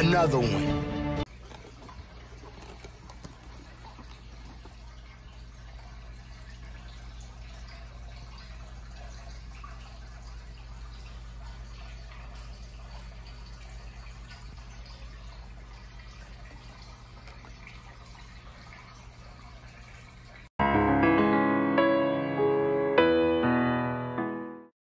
another one.